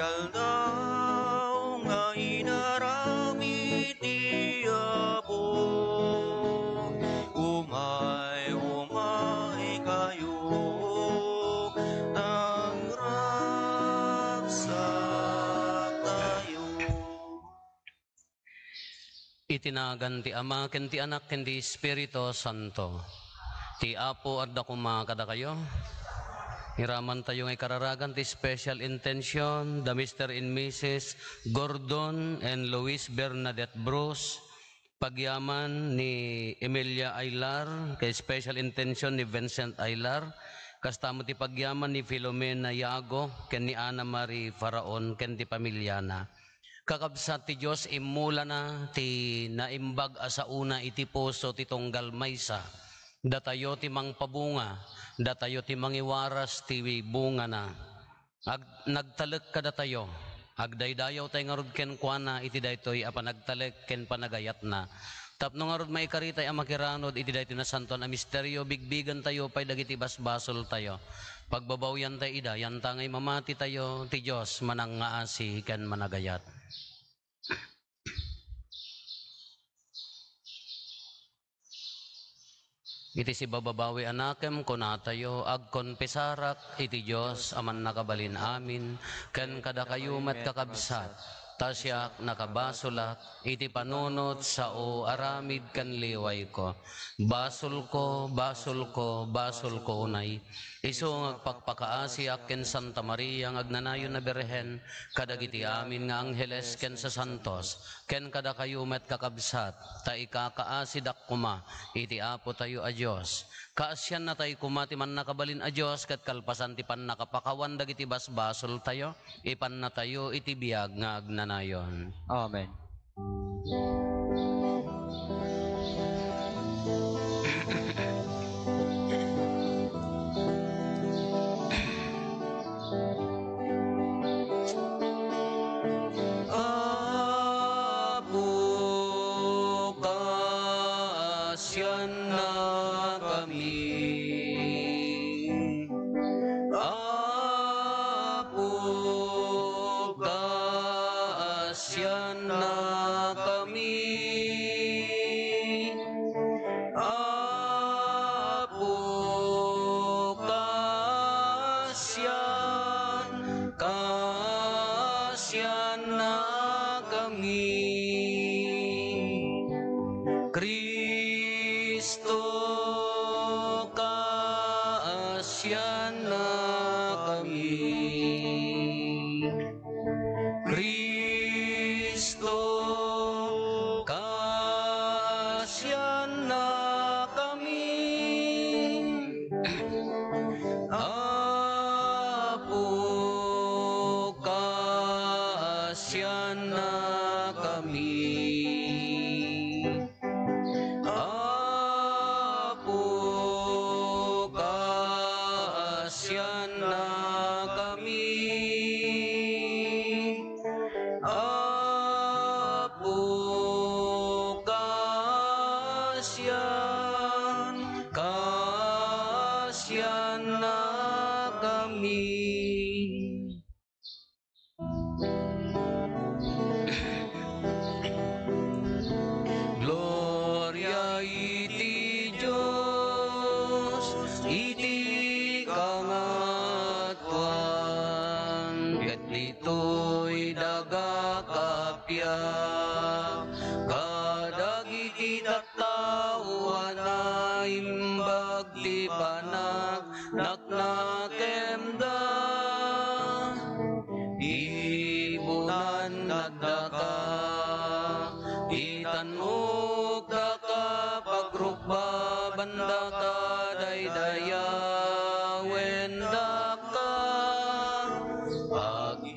di aldaw nga inarami ti Apo. Umay, umay kayo, nagragsak tayo. Itinagan ti Ama, ken ti Anak, ken ti Espiritu Santo. Ti Apo at dakuma kada kayo. Hiraman tayo ngay kararagan ti special intention, the Mr. and Mrs. Gordon and Luis Bernadette Bruce, pagyaman ni Emilia Aylar, kay special intention ni Vincent Aylar, kastamo ti pagyaman ni Filomena Yago, ken ni Ana Marie Faraon, ken ti pamilyana. Kakabsat ti Diyos imula na ti naimbag asa una iti puso ti tunggal maysa. Datayo ti mang pabunga, datayo ti mangiwaras ti bunga na. Ag, nagtalek ka datayo, agdaydayaw tay nga rod ken kuana iti daytoy apa nagtalek ken panagayat na. Tapno nga rod may karitay ang makiranod iti daytoy na santon a misteryo bigbigan tayo pay dagiti basbasol tayo. Pagbabawyan tayo ida, yan tangay mamati tayo ti Diyos manang nga asi ken managayat. Iti si bababawi anakem kunatayo ag konpesarak iti Dios aman nakabalin amin ken kada kayumat kakabsat tasyak nakabasulak iti panunot sa o aramid kan liway ko. Basol ko basol ko basol ko unay. Iso ngagpakpakaasi ken Santa Maria ngagnanayon na berhen kadagiti amin nga angheles ken sa santos ken kada kayumet kakabsat ta ikakaasi dakuma iti apo tayo a Dios kaasyan na tayo kumati man nakabalin a Dios ket kalpasan ti pan nakapakawan dagiti basbasol tayo ipan na tayo iti biag nga agnanayon Amen.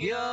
Yeah.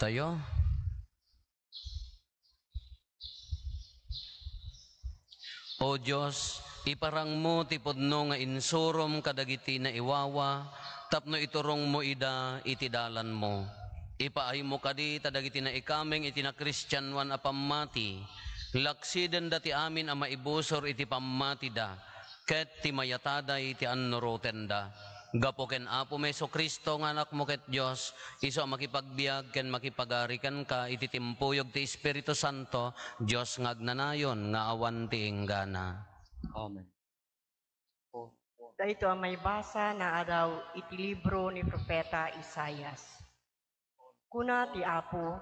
tayo. O Diyos, iparang mo tipodno nga insurom kadagiti na iwawa, tapno iturong mo ida itidalan mo. Ipaay mo kadi tadagiti na ikaming itina Christian wan apamati, laksiden dati amin ama ibusor iti pammati da, ket timayataday ti anno rotenda Gapo ken Apo Meso Kristo nga anak mo ket Dios, iso makipagbiag ken makipagarikan ka iti timpuyog ti Espiritu Santo, Dios nga agnanayon nga awan ti inggana. Amen. Dahito ang may basa na araw iti libro ni Propeta Isayas. Kuna ti Apo,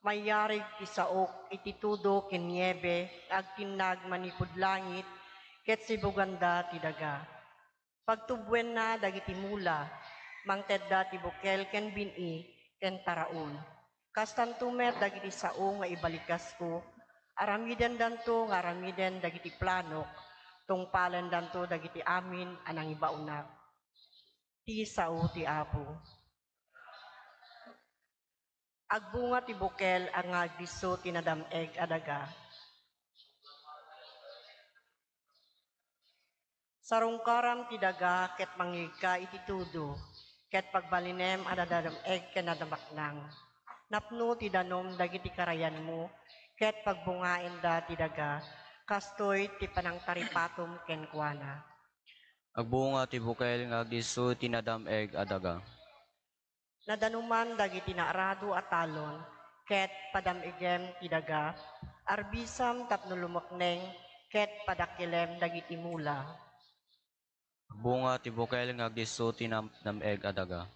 mayarig ti saok iti tudo ken niebe agtinag manipud langit ket sibuganda ti daga. Pagtubwen na dagiti mula, mangtedda ti bukel ken bini ken taraon. Kastan tumet dagiti sao nga ibalikas ko, aramiden danto nga aramiden dagiti planok, tungpalan danto dagiti amin anang ibaunak. Ti sao ti apo. Agbunga ti bukel ang agdiso tinadameg adaga. Sarungkaram ti daga ket mangigka iti tudo, ket pagbalinem adadameg ken nadamaknang. Napno ti danom dagiti karayan mo, ket pagbungain da ti daga, kastoy ti panangtaripatom ken kuana. Agbunga ti bukel nga agdiso tinadameg adaga. Nadanuman dagiti naarado at talon, ket padamigem ti daga, arbisam tapno lumakneng, ket padakilem dagiti mula. Agbunga ti bukel nga agdiso tinadameg adaga.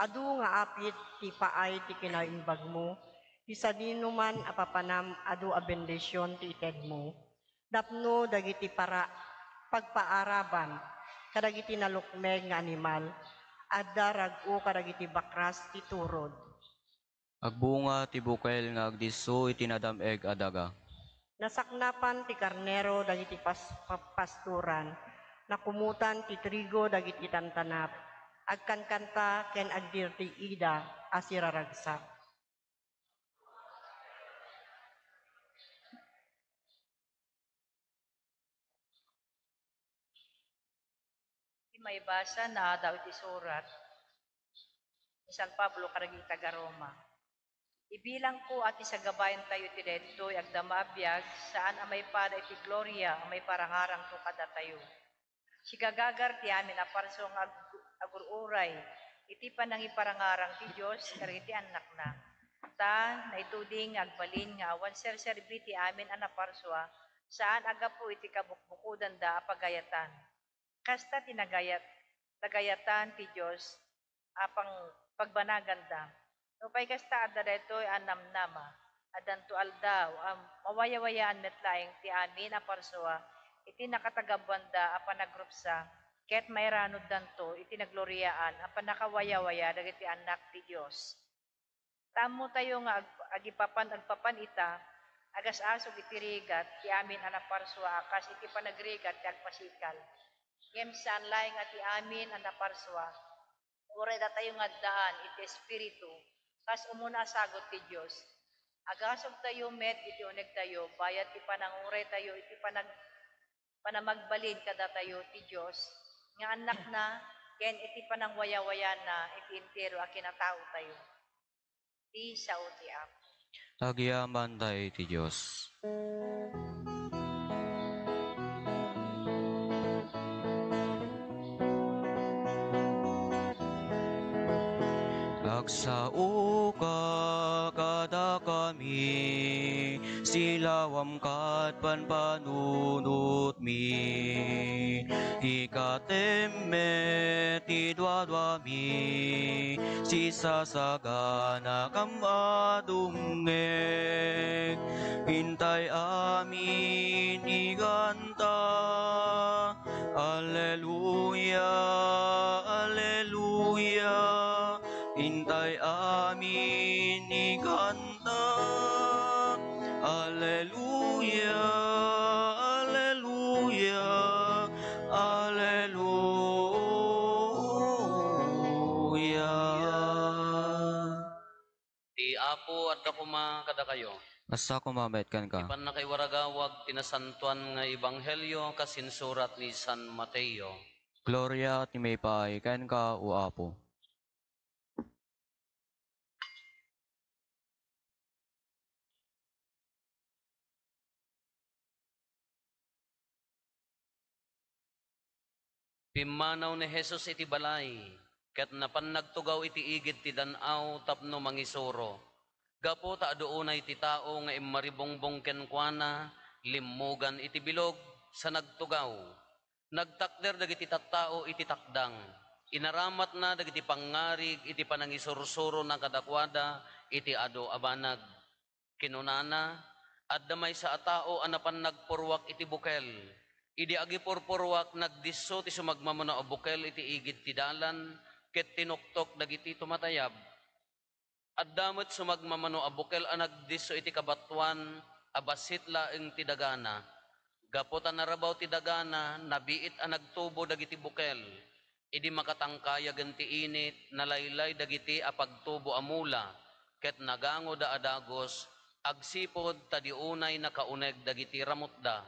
Adu nga apit ti paay ti kinaimbag mo, ti sadino man apapanam adu a bendisyon ti ited mo. Dapno dagiti para pagpaaraban, kadagiti nalukmeg nga animal, adda rag-o kadagiti bakras ti turod. Agbunga ti bukel nga agdiso itinadameg adaga. Nasaknapan ti karnero dagiti pas, pa- pasturan, nakumutan ti trigo dagiti tantanap, agkankanta ken agdirti ida asiraragsak. May basa na daw iti surat ni San Pablo karaging Roma. Ibilang ko at sa gabayan tayo ti detoy agdama abiyag saan amay pada iti gloria amay parangarang to kada tayo. Si gagagar ti amin aparso nga ag- agururay. Iti panang iparangarang ti Dios kariti anak na. Ta naituding agbalin nga awan ser-serbi ti amin anaparswa saan aga po iti kabukbukudan da apagayatan kasta tinagayat tagayatan ti Dios apang pagbanaganda no pay kasta adda daytoy anam nama adan to aldaw am mawayawayaan metlaeng ti amin a parswa iti nakatagabanda apan nagrupsa ket mayranod danto iti nagloriyaan apan nakawayawaya dagiti anak ti Dios tamo tayo nga ag- agipapan agpapan ita agas asog iti rigat ti amin ana parswa akas iti panagrigat ti agpasikal Ngem saan laing ati amin ang naparswa. Uray da tayo nga daan iti espiritu. Kas umuna sagot ti Dios. Agasog tayo met iti uneg tayo. Bayat ti pananguray tayo iti panag panamagbalin kada tayo ti Dios. Nga anak na ken iti panangwaya-waya na iti entero a kinatao tayo. Ti sao ti Apo. Tagyaman tayo ti Diyos. Nagsao ka kada kami, silawam kat panpanunot mi. Ikatemme ti dwa mi, sisasagana kamadungeg. Hintay amin iganta, Alleluia, Alleluia. Hintay amin iganta, Kada kayo. Basta kumamit kan ka. Ipan na kay waragawag tinasantuan nga ebanghelyo kasinsurat ni San Mateo. Gloria ti may pay, kan ka o apo. Pimanaw ni Jesus iti balay, ket napan nagtugaw iti igid ti danaw tapno mangisuro. Gapo ta aduunay ti tao nga imaribongbong kenkwana, limugan iti bilog sa nagtugaw. Nagtakder dagiti tattao iti takdang. Inaramat na dagiti pangarig iti panangisursuro na kadakwada iti ado abanag. Kinunana, at damay sa atao anapan nagpurwak iti bukel. Idi agi purpurwak nagdisso ti sumagmamano a bukel iti igid ti dalan ket tinuktok dagiti tumatayab. At damot sumagmamano a bukel a nagdisso iti kabatuan abasit laeng ti dagana. Gaputan narabaw ti dagana nabiit a nagtubo dagiti bukel. Idi makatangkaya ti init nalaylay dagiti a pagtubo a mula ket nagango da adagos agsipod tadiunay nakauneg dagiti ramutda.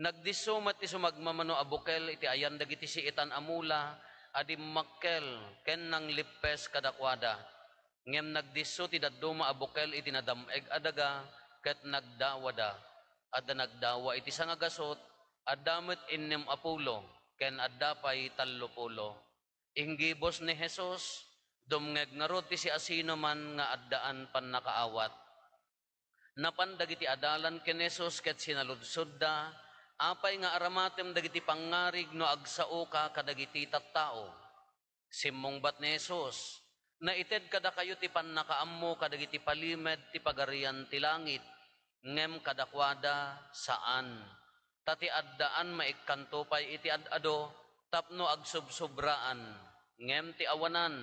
Nagdisumat ti sumagmamano a bukel iti ayan dagiti siitan amula adi makkel ken nang lippes kadakwada. Ngem nagdisso ti dadduma a bukel iti nadameg adaga ket nagdawada. Adda nagdawa iti sangagasot addamet innem apulo ken adda pay tallupulo. Inggibos ni Jesus dumngeg nga rod ti si asino man nga addaan pan nakaawat. Napan dagiti adalan ken Jesus ket sinaludsod da apay nga aramatem dagiti pangarig no agsao ka kadagiti tattao. Simmong bat ni Jesus, naited kada kayo ti pannakaammo kadagiti palimed ti pagarian ti langit, ngem kadakwada saan. Tati addaan maikkanto pay iti ad-ado, tapno agsubsobraan, ngem ti awanan,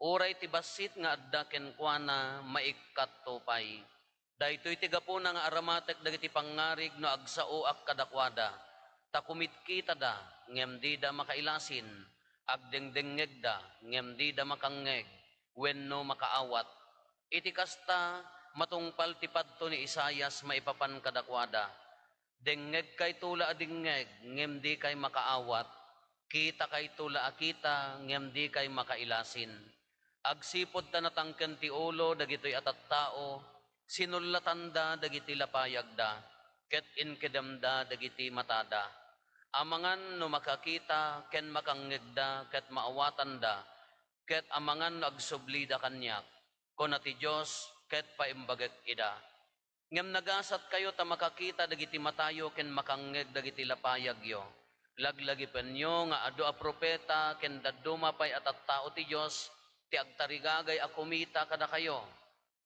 uray ti basit nga adda kenkwana maikkat pay. Daytoy ti gapuna nga aramatek dagiti pangarig no agsao ak kadakwada. Takumit kita da, ngem di da makailasin. Agdengdengeg da, ngem di da makangeg. Wenno makaawat. Iti kasta matungpal ti padto ni Isayas maipapan kadakwada. Dengeg kay tula adingeg, ngem di kay makaawat. Kita kay tula akita, ngem di kay makailasin. Agsipod ta natangken ti ulo dagitoy atat tao, sinulatanda dagiti lapayagda, ket inkedamda dagiti matada. Amangan no makakita, ken makangegda, ket maawatanda, ket amangan agsublida kanyak, kon ti Diyos, ket paimbagek ida. Ngem nagasat kayo ta makakita dagiti matayo ken makangeg dagiti lapayagyo. Laglagi penyo nga ado a propeta ken dadduma pay atat tao ti Dios ti agtarigagay a kumita kada kayo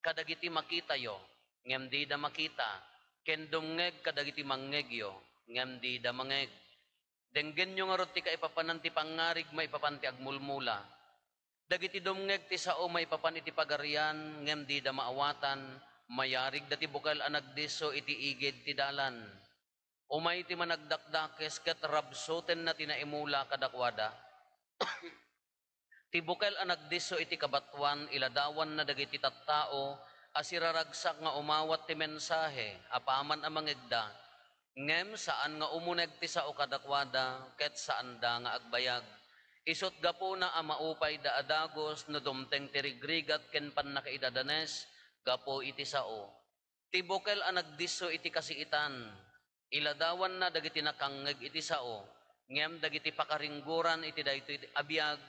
kadagiti makita yo, ngem di da makita, ken dumngeg kadagiti mangeg yo, ngem di da mangeg. Denggen nyo nga rot ti kaipapanan ti pangarig maipapan ti agmulmula. Dagiti dumngeg ti sao maipapan iti pagarian, ngem di da maawatan, mayarig dati bukal anagdiso iti igid ti dalan. Umay ti managdakdakes ket rabsoten na tinaimula kadakwada. Tibukal ang nagdiso iti kabatuan, iladawan na dagiti tattao, asiraragsak nga umawat ti mensahe, apaman ang mangigda, ngem saan nga umuneg ti sao kadakwada, ket saan da nga agbayag. Isot gapo na ang maupay da adagos, no dumteng tirigrigat ken pan nakaidadanes, gapo iti sao. Tibukal ang nagdiso iti kasiitan, iladawan na dagiti nakangeg iti sao, ngem dagiti pakaringguran iti dayto iti abiyag,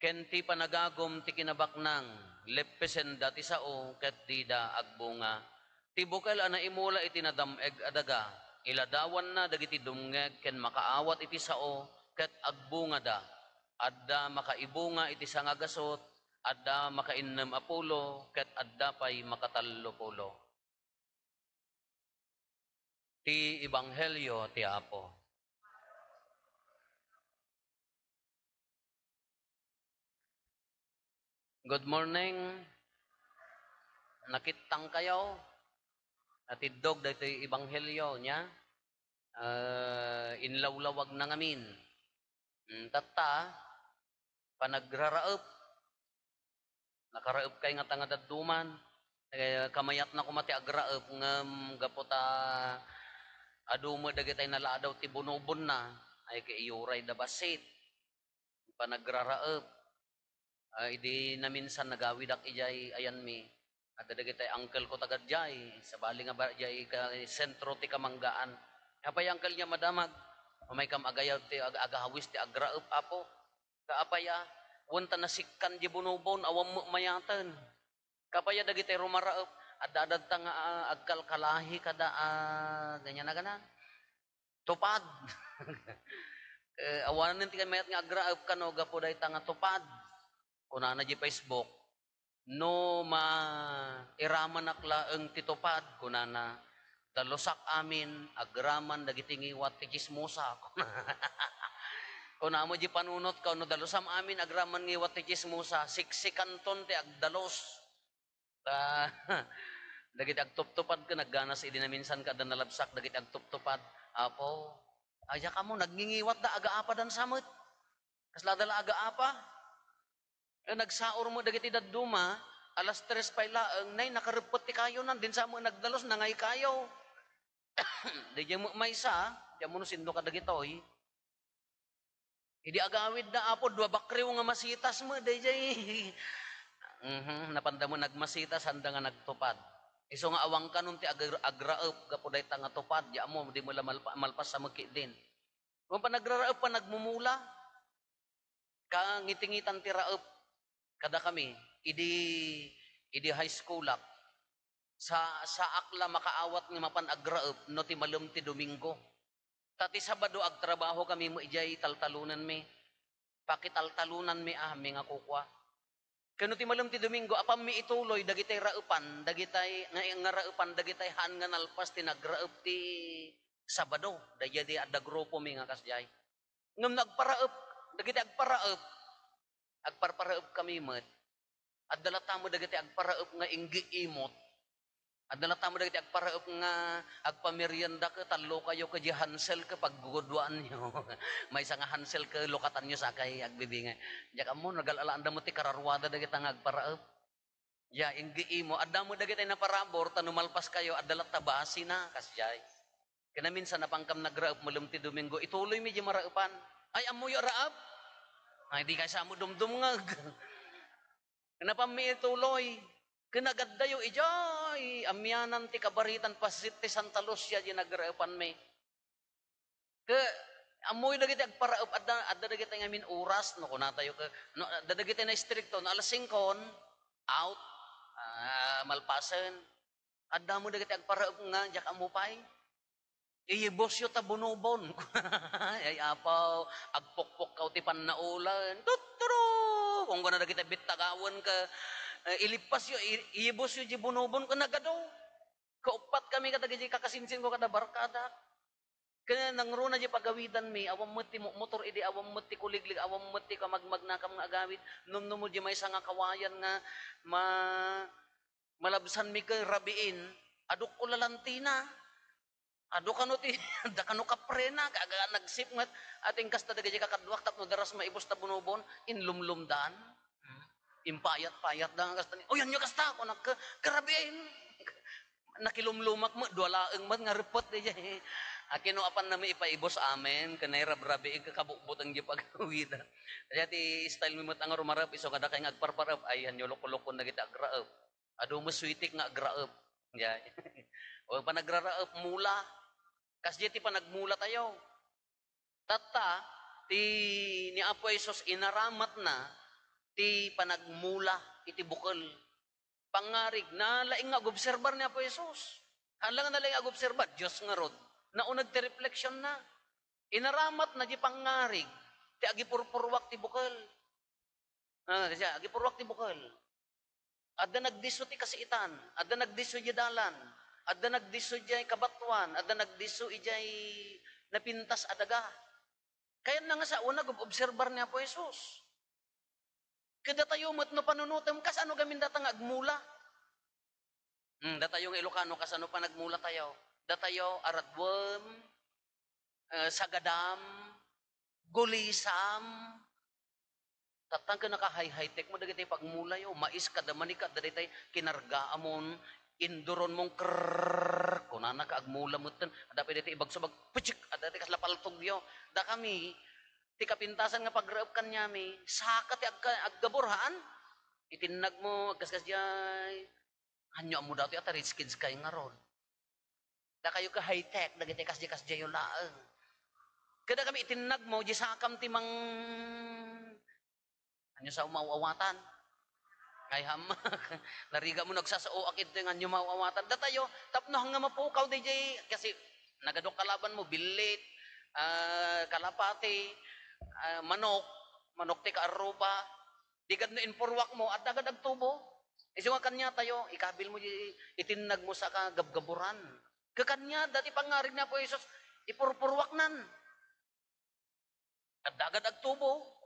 ken ti panagagom ti kinabaknang leppesen dati sao ket di da agbunga. Ti bukal ana imula iti nadameg adaga. Iladawan na dagiti dumngeg ken makaawat iti sao ket agbunga da adda makaibunga iti sangagasot adda makainnem apulo ket adda pay makatallo pulo ti ebanghelyo ti Apo Good morning. Nakitang kayo. Natidog dito yung ibanghelyo niya. Uh, inlawlawag na ngamin. Tata, panagraraop. Nakaraop kay nga tanga daduman. Eh, kamayat na kumati agraop ngam gapota adumo dagitay nalaadaw ti bunubon na ay kay iyuray da basit. Panagraraop ay di na minsan nagawidak ijay ayan mi. At dadagay tay uncle ko tagad jay. Sa bali nga ba jay ka sentro ti kamanggaan. Kapay uncle niya madamag. Umay kam agayaw ti ag agahawis ti agraep apo. Kaapaya wanta nasikkan di bunubon awam mo mayatan. Kapaya dagiti rumaraep adadad ta nga ah, agkalkalahi kada ah, ganyan na ganan. Tupad. eh, awanan ti mayat nga agraep kano gapuday ta nga tupad. Kuna na di Facebook no ma iraman akla ang titupad kunana dalusak amin agraman dagiti ngiwat ti chismosa kuna mo di panunot ka no dalusam amin agraman ngiwat ti chismosa siksikanton ti agdalos. Ah, dagiti agtuptupad ka nagganas idi na minsan ka da nalabsak dagiti agtuptupad. Apo aya ka mo nagngingiwat da aga-apa dan samot? Kasla dala aga-apa? Eh, nagsaor mo dagiti daduma, alas tres pa ilaang, nay, nakarepot ti kayo nan, din sa mo nagdalos, nangay kayo. di mo may isa, di mo sindo ka dagitoy. Idi agawid na apo, dua bakriw nga masitas mo, di jay. Mhm, napanda mo nagmasitas, handa nga nagtupad. Iso nga awang kanun ti agra agraep, kapuday ta tupad, di mo, di mo la malpa, malpas sa maki din. Kung pa nagraraep pa nagmumula, kangitingitan ti raep, kada kami idi idi high school up sa sa akla makaawat nga mapan agraep no ti malum ti domingo. Tati sabado ag trabaho kami mo ijay taltalunan mi. Pakitaltalunan mi ah mi nga kukwa. Kano ti malum ti domingo apam mi ituloy dagitay raupan dagitay nga nga raupan dagitay han nga nalpas ti nagraep ti sabado. Dagya di adda grupo mi nga kasjay. Ngam nagparaep dagitay agparaep agparparaep kami met at dalata mo dagiti agparaep nga inggi imot at dalata mo dagiti nga agpamerienda ka talo kayo ka di Hansel ka paggugudwaan nyo. May isa nga Hansel ka lokatan nyo sa kay agbibingay diya ka mo nagalalaan mo ti kararwada dagiti nga agparaep ya inggi imo adda mo dagiti na parabor tanumalpas kayo at dalata basi na kasjay kaya minsan napangkam nagraep mulum ti Domingo ituloy mi di maraepan ay amoy raap. Ay, di kay mo dumdum nga. Kenapa mi tuloy? Kinagaddayo ijay. Amyanan ti kabaritan pasit ti Santa Lucia di nagraepan mi. Ke amoy dagiti agparaep adda adda dagiti ngamin oras no kuna tayo ka no adda dagiti na stricto no alas 5 out ah, malpasen adda mo dagiti agparaep nga jak amupay Iyibosyo ta bunubon. Ay apaw, agpokpok kaw ti panaulan. Tuturo! Kung gana na kita bitagawan ka, uh, ilipas yo, i- iyibosyo di bunubon ka nagadaw. Kaupat kami katagay kakasinsin ko kada barkada. Kaya nangruna di pagawidan mi, awam mo ti mo- motor idi, awam mo ti kuliglig, awam mo ti kamagmag na kam nga agawid, num mo di may nga kawayan nga ma malabsan mi ka rabiin, aduk ko lalantina. Ado kano ti da kano ka prena kaga nagsip ngat ating kasta dagay kakadwak tapno daras maibos ta bunobon inlumlumdan. Impayat-payat da nga kasta ni. Oh yan yo kasta ko nak karabiin. Nakilumlumak mo dualaeng man nga repot di jay. Akino apan na may ipaibos amen kanay rabrabi ka kabukbot ang gipagawida. Kaya ti style mat ang rumarap iso kada kay ngagparparap ay yan yo loko-loko na kita agraep. Ado mo sweetik nga agraep. Yeah. o pa mula. Kasi ti pa nagmula tayo. Tata, ti ni Apo Isos inaramat na, ti panagmula, iti bukal. Pangarig, na laing ag-obserbar ni Apo Isos. Halang na laing ag-obserbar, Diyos nga rod. Naunag ti reflection na. Inaramat na di pangarig, ti agipurpurwak ti bukal. Ah, siya, agipurwak ti bukal. Adda nagdiso ti kasiitan, adda nagdiso di dalan, adda nagdiso ijay kabatuan, adda nagdiso ijay napintas adaga. Kaya na nga sa una, obserbar niya po Jesus. Kada tayo mat no panunutam, kas ano gamin datang agmula? Hmm, datayo ng Ilocano, kas ano pa nagmula tayo? Datayo, aradwam, uh, sagadam, gulisam, tatang ka naka high tech mo dagiti pagmula yo mais kada manika dagiti kinarga amon induron mong krrrr kunana ka agmula mo ten ada pa diti ibag subag puchik ada diti kaslapaltog yo da kami ti kapintasan nga pagraep kan nyami saka ti agka aggaborhaan itinag mo agkaskas jay hanyo mo dati ata rich kids kay nga ron. Da kayo ka high tech dagiti kasdi kasdi yo laeng Kada kami itinag mo, di sakam ti mang... Anyo sa umawawatan. Kay ham, nariga mo nagsasao akit nga nyo mawawatan. Datayo, tapno hanga mapukaw di jay, kasi nagadok kalaban mo, bilit, ah, kalapati, ah, manok, manok ti kaaruba, di gad no mo, at dagad agtubo. Iso nga kanya tayo, ikabil mo, itinag mo sa kagabgaburan. Kakanya, dati pangarig na po Isos, ipurpurwak nan. At dagad agtubo.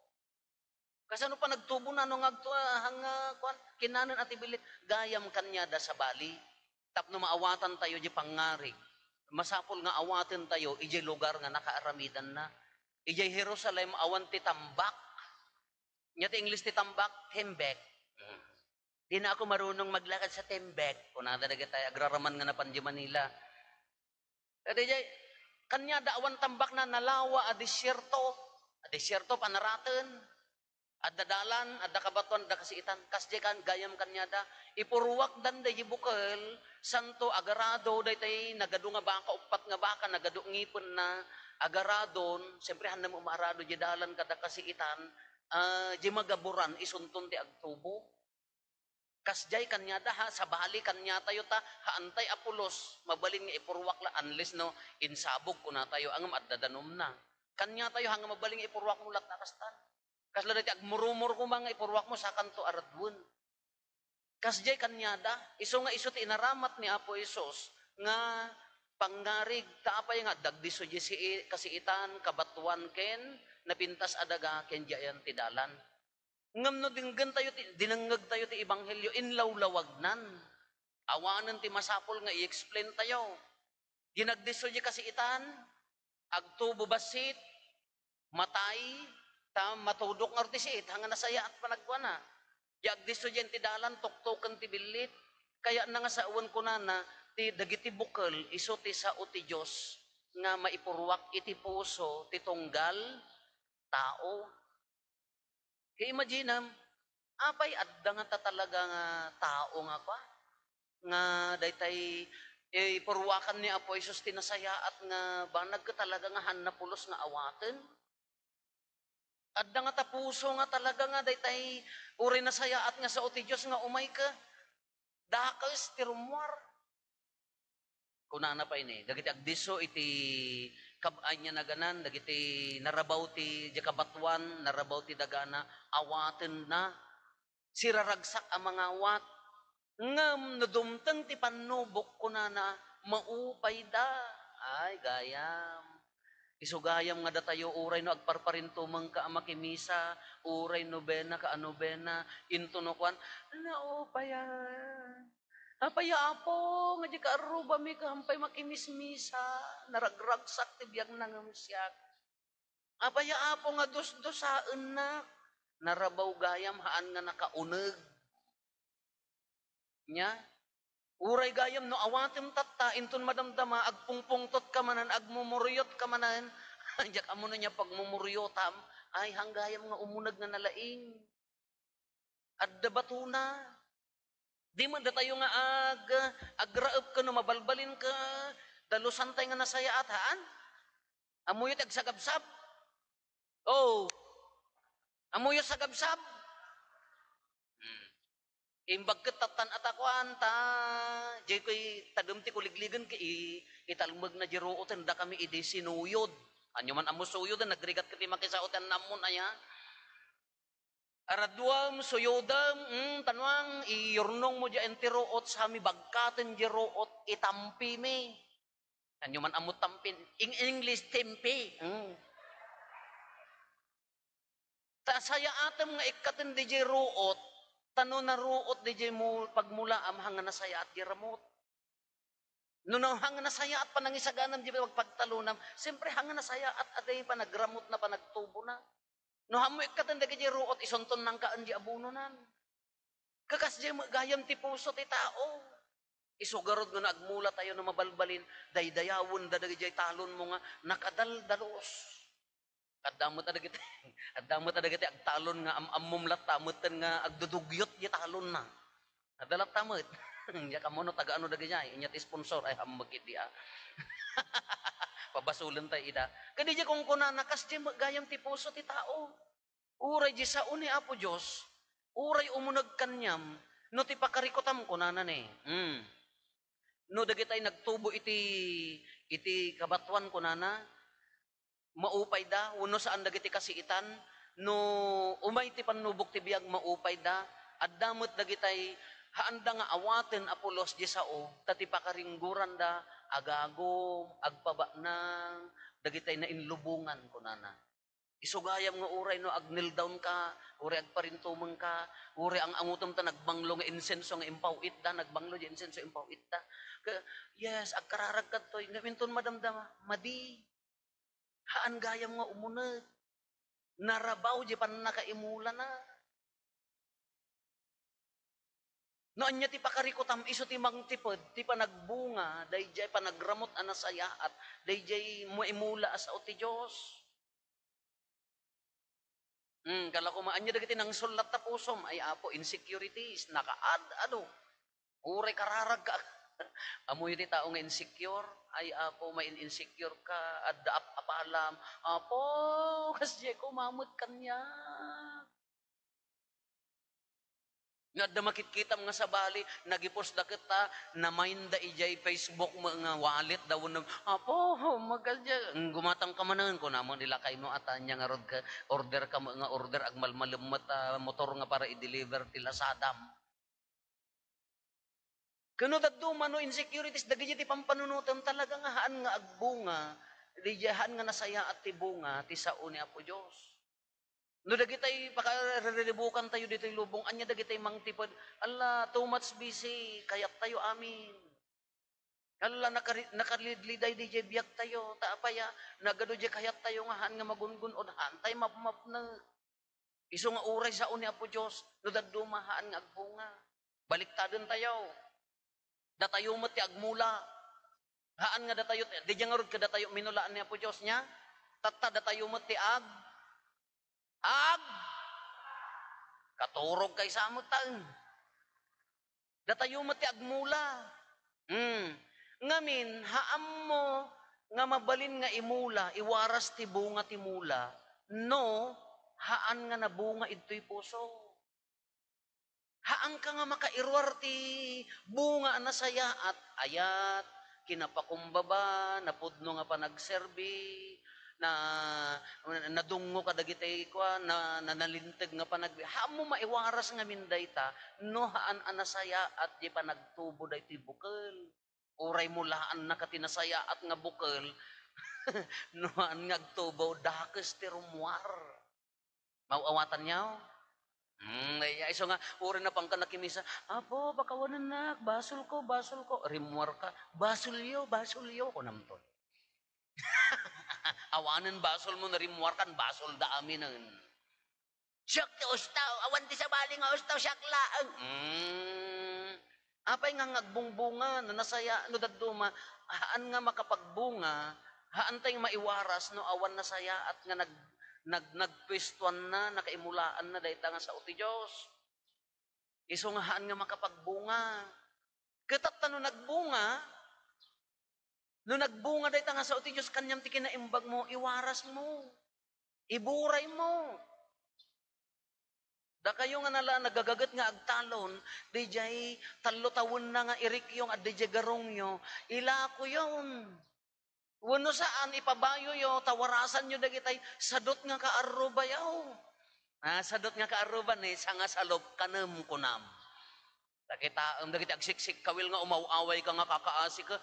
Kasi ano pa nagtubo na nung agto hang uh, kwan, kinanan at ibilit gayam kanya da sa bali. Tapno maawatan tayo di pangarig. Masapol nga awaten tayo ijay lugar nga nakaaramidan na. Ijay Jerusalem awan ti tambak. Nya ti English ti tambak, tembek. Di na ako marunong maglakad sa tembek. Kung nada tayo agraraman nga na panji Manila. At ijay, kanya daawan tambak na nalawa a disyerto. A disyerto panaraten. At dadalan, at dakabatuan, da kasiitan, kasjekan, gayam kanyada, ipuruwak dan da bukal, santo agarado, day tay nagado nga baka, upat nga baka, nagado ngipon na, agaradon, siyempre hanam umarado, di dalan kada kasiitan, uh, di magaburan, isunton ti agtubo. Kasjay kanyada ha, sa bali kanya tayo ta, haantay apulos, mabalin nga ipurwak la, unless no, insabog ko na tayo, ang madadanom na. Kanya tayo, hanga mabaling ipurwak mo lat nakastan. Kasla dati ag murumur ko mga ipurwak mo sa kanto aradwon. Kasjay kanyada, iso nga iso ti inaramat ni Apo Isos nga pangarig taapay nga dagdiso di si kasiitan kabatuan ken napintas adaga ken jayan ti dalan. Ngam no dinggan tayo ti dinangag tayo ti ebanghelyo inlawlawag nan. Awanan ti masapol nga i-explain tayo. Ginagdiso di kasiitan agtubo basit matay ta matudok nga ortisit hanga nasaya at panagwana. Yag diso dyan ti dalan tuktukan ti bilit. Kaya na nga sa uwan ko na ti dagiti bukal iso ti sa ti Diyos nga maipurwak iti puso ti tunggal tao. Kaya imagine apay adda nga ta talaga nga tao nga pa nga daytay eh, purwakan ni Apo Isus tinasaya at nga banag ka talaga nga hanapulos nga awaten. Adda nga tapuso nga talaga nga daytay uri na saya at nga sa uti Diyos nga umay ka. Dakas ti rumwar. Kunana pa ini, dagiti agdiso iti kabay niya na ganan, dagiti narabaw ti di kabatuan, narabaw ti dagana, awaten na. Siraragsak ang mga awat. Ngam nadumtang ti panubok kunana, maupay da. Ay, gayam. Isugayam nga datayo uray no agparparinto mang ka makimisa, uray no bena ka ano bena, into no kwan, nao paya. Apaya apo, nga di ka aruba mi ka hampay makimismisa, naragragsak ti biyag nangamsyak. Apaya apo nga dos-dosaan na, narabaw gayam haan nga nakauneg. Nya, Uray gayam no awatem tatta inton madamdama agpungpungtot ka manan agmumuryot ka manan Anjak amo na niya pagmumuryotam ay hanggayam nga umunag nga nalaing. Adda batuna. Di man da tayo nga ag agraep ka no mabalbalin ka dalusan tay nga nasaya at haan. Amuyot ag sagabsab. Oh. Amuyot sagabsab. Hmm. Imbag ketatan atakuan ta, jay ko'y tadumti kuligligan ki italmag na jiruotan da kami idi sinuyod. Anyo man amo suyod na nagrigat kati makisautan namon aya. Araduam suyodam, mm, tanwang iyornong mo dyan tiruot sa mi bagkaten jiruot itampi mi. Anyo man amo tampin, in English tempe. Mm. Ta saya atam nga ikaten di jiruot, tano na ruot di mo pagmula am hanga na saya at giramot. No no hanga na saya at panangisaganan di magpagtalunam, siyempre hanga na saya at aday pa nagramot na pa nagtubo na. No hamo ikatan di jay ruot isonton nang kaan di abunonan. Kakas jay gayam ti puso ti tao. Isugarod nga nagmula tayo na mabalbalin, daydayawon da jay talon mo nga nakadaldalos. Kadamot ada kita, kadamot ada kita agtalon nga am ammum latamutan nga agdudugyot ya talon na. Adalat tamot. Ya kamono taga ano dagi niya, inyat sponsor ay hammag iti ah. pabasulan tayo ida. Kadi di kung kunana, kas di gayam ti puso ti tao. Uray di sa uni apo Diyos, uray umunag kanyam, no ti pakarikotam kunana ni. Mm. No dagitay nagtubo iti iti kabatuan kunana, maupay da, uno saan dagiti kasiitan, no umay ti panubok ti biyag maupay da, at damot dagitay haanda nga awaten apolos di sao, tati pakaringguran da, agagom, agpabaknang, dagitay na inlubungan kunana. Isugayam nga uray no agnil down ka, uray agparintumang ka, uray ang amutom ta nagbanglo nga insenso nga impawit da, nagbanglo di insenso impawit. Ka- Yes, agkararag ka to, ngaminton madamdama, madi. Haan gayam nga umunag. Narabaw di pan nakaimula na. No anya ti pakarikutam iso ti mangtipod ti panagbunga dayjay panagramot anasaya at dayjay mo imula as ti Dios. Hmm, kala ko maanya dagiti nang sulat ta pusom ay apo insecurities nakaad ano. Uray kararag ka. Amoy ti tao nga insecure ay apo may insecure ka daap apalam. Apo kasi ko mamut kanya. Nga da makikita nga sa bali, nagipos da kita, na mind da ijay Facebook mga wallet daw na, apo, magalja, gumatang ka manan ko namo nila kay no atanya nga ka, order ka mga order ag malmalumat ah, motor nga para i-deliver tila Sadam. Kuno dadto mano insecurities dagiti ti pampanunutan talaga nga haan nga agbunga, di haan nga nasaya at ti bunga ti sao ni Apo Dios. No dagitay pakarelibukan tayo dito lubong anya dagitay mangtipod ala too much busy kayat tayo amin. Nakari, nakalidliday di jay biyak tayo taapaya nagado jay kayat tayo nga han nga magungun od han tay mapmap na. Iso nga uray sa uni Apo Dios no daddumahaan nga agbunga. Baliktadon tayo. Datayo mo ti agmula. Haan nga datayo di jang nga rod ka datayo minulaan ni Apo Dios nya. Tatta datayo mo ti ag Ag! Katurog kay sa amutan. Datayo mo ti agmula. Hmm. Ngamin, haam mo nga mabalin nga imula, iwaras ti bunga ti mula, no, haan nga nabunga ito'y puso. Haan ka nga makairwar ti bunga na saya at ayat, kinapakumbaba, napudno nga panagserbi, na nadungo ka dagitay kwa na nanalintag nga panag ha mo maiwaras nga minday ta no haan anasaya at di pa nagtubo day ti bukal. Uray mo laan na katinasaya at nga bukal. No haan nga agtubo dakes ti rumwar. Mauawatan niyaw Hmm, ay, ay, so nga, uri na pang ka nakimisa, Apo, baka wanan nak, basol ko, basol ko. Rimwar ka, basulyo, basulyo ko namton. awanan basol mo na rimwarkan basol da aminan. Siyak ti ustaw, awan ti sa bali nga ustaw siyak laang. Mm. Apay nga ngagbungbunga, na nasaya, no daduma, haan nga makapagbunga, haan tayong maiwaras, no awan nasaya at nga nag, nag, nagpwestuan na, nakaimulaan na, dahil nga sa uti Diyos. Iso nga haan nga makapagbunga. Katat no nagbunga, No nagbunga day nga sa uti Diyos, kanyang ti kinaimbag mo, iwaras mo. Iburay mo. Da kayo nga nala nagagagat nga agtalon, di jay talo tawon na nga irik yung at di jay garong yo, ila ko yun. Wano saan ipabayo yo, tawarasan yo dagitay, sadot nga kaaruba yaw. Ah, sadot nga kaaruba ni, sanga salop kanam kunam. Dakita, ang dagiti agsiksik kawil nga umawaway ka nga kakaasi ka,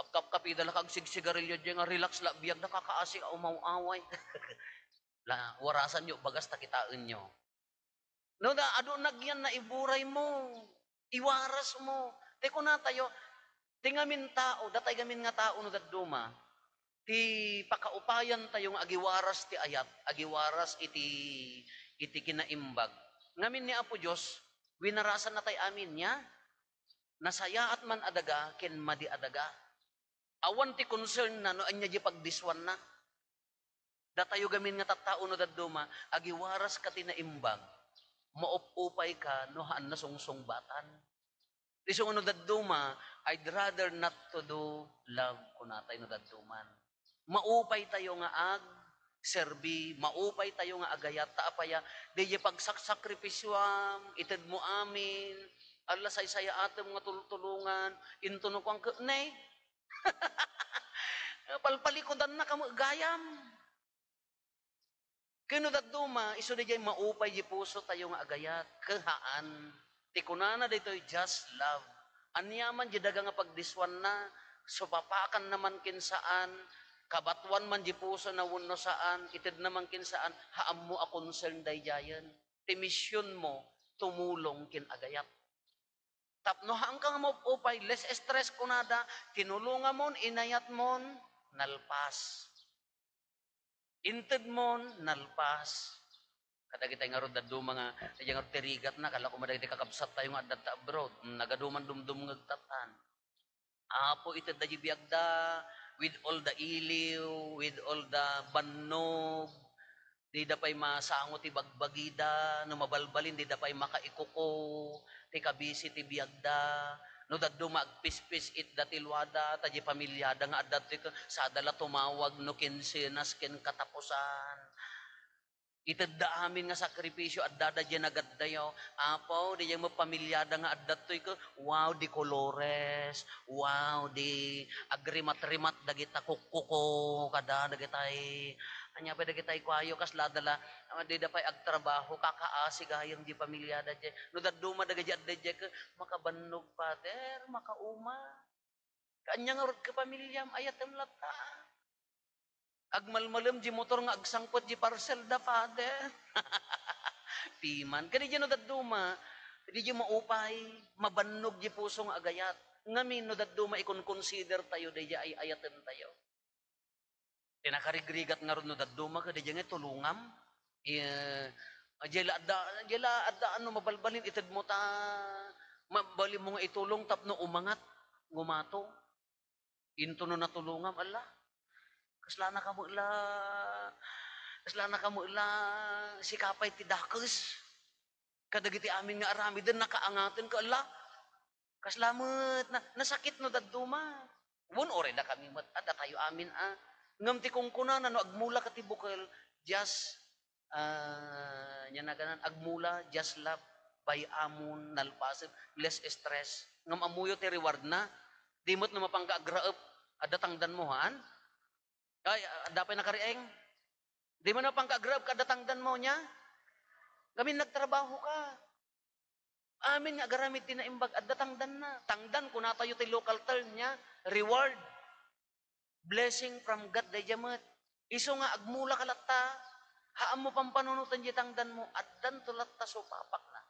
Agkap-kapi dala kag sigsigarilyo dyan nga relax la biyag nakakaasi ka umawaway. la warasan nyo bagas takitaan nyo. No da ado nagyan na iburay mo. Iwaras mo. Teko na tayo tingamin tao, datay gamin nga tao no daduma. Ti pakaupayan tayo nga agiwaras ti ayat, agiwaras iti iti kinaimbag. Ngamin ni Apo Dios, winarasan na tay amin niya. Nasaya at man adaga, ken madi adaga. Awan ti concern na no anya di pagdiswan na. Datayo gamin nga tattao no daduma, agiwaras ka tinaimbag, maupupay ka no haan na sungsong-batan. Iso no daduma, I'd rather not to do love kunatay no daduman. maupay tayo nga ag serbi, maupay tayo nga agayat ta apaya, di pagsakripisyam, ited mo amin, Allah say saya ato mga tultulungan, into no kwang nay. Palpalikodan na kamo gayam. Kano duma, iso di jay maupay di puso tayo nga agayat, kahaan. Tikunana dito just love. Anyaman di daga nga pagdiswan na, supapakan naman kinsaan, kabatuan man di puso na wuno saan, itid naman kinsaan, haam mo a concern day jayan. Timisyon mo, tumulong kin agayat. Tapno hanggang mo upay, less stress ko nada, tinulungan mon, inayat mon, nalpas. Inted mon, nalpas. Kada kita nga ron dadu mga yung nga tirigat na kala ko madagiti kakabsat tayo nga adda abroad nagaduman dumdum nga tatan apo ito da biagda with all the iliw with all the bannog di da pay masango ti bagbagida no mabalbalin di da pay makaikuko ti kabisi ti biagda no daddo magpispis it datilwada ta di pamilyada nga adda ti sa dala tumawag no kinsinas ken katapusan Itadda amin nga sakripisyo at dada dyan agaddayo. Apo, di yung mapamilyada nga to ko. Wow, di colores. Wow, di agrimat-rimat dagita kukuko kada dagitay. Anya pa dagitay kwayo kas ladala. Di dapay agtrabaho kakaasi gayang di pamilyada dyan. No daduma dagadya dyan ka makabannog pater, makauma. Kanya nga rod ka pamilyam ayatem lata. Agmalmalam di motor nga agsangpot di parcel da father. Piman. Kani di no daduma, di di maupay, mabannog di puso nga agayat. Ngamin no daduma ikon consider tayo di ay ayaten tayo. Tinakarigrigat nga ron no daduma ka di nga tulungam. Eh, jela adda jela adda ano mabalbalin ited mo ta mabali mo nga itulong tapno umangat ngumato. Into no natulungam Allah. Kaslana ka mo ila, kaslana ka mo ila, sikapay ti dakes. Kadagiti amin nga arami din nakaangatin ka, ala. Kaslamat, na, nasakit no daduma. Wun ore na kami mat, ada tayo amin ah. Ngam ti kung kuna na no, agmula ka ti bukal, just, uh, na ganan, agmula, just love, by amun, nalpasin, less stress. Ngam amuyo ti reward na, di mo't na mapangka-agraap, adatangdan mo haan, ay, dapat nakarieng. Di mo na pang kagrab, kadatangdan mo niya. Kami nagtrabaho ka. Amin nga garamit din na imbag at datangdan na. Tangdan ko na tayo local term niya. Reward. Blessing from God day jamat. Iso nga agmula ka latta. Haam mo pang panunutan tangdan mo. At dan to latta so papak na.